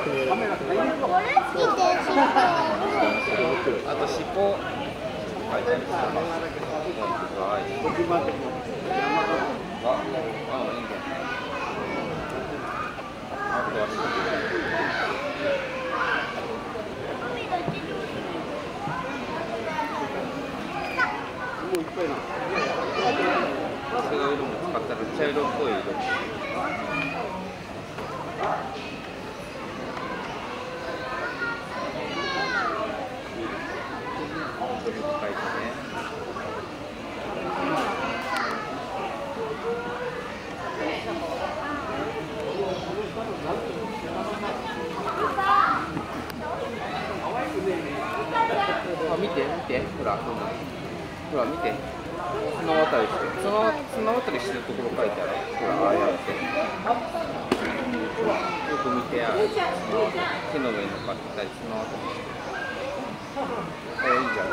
あと尻尾書いてあるからはいあ、あ、いいんだあとはその色も使ったら茶色っぽい色あ見て見てほらほら見て。綱渡りして。綱綱渡りしてるところ書いてある。ほらああやって。よく見てや手の上に乗っかってたり綱渡りして。あいいじゃん。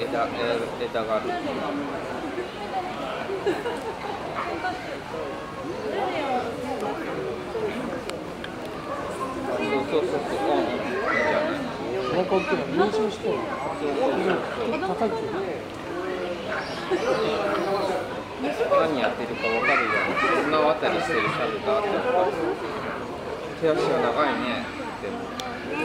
枝枝枝がある。そうそうそうなんか大きいの練習してる。叩いてる。何やってるか分かるように綱渡りしてる猿があって。手足が長いね。でも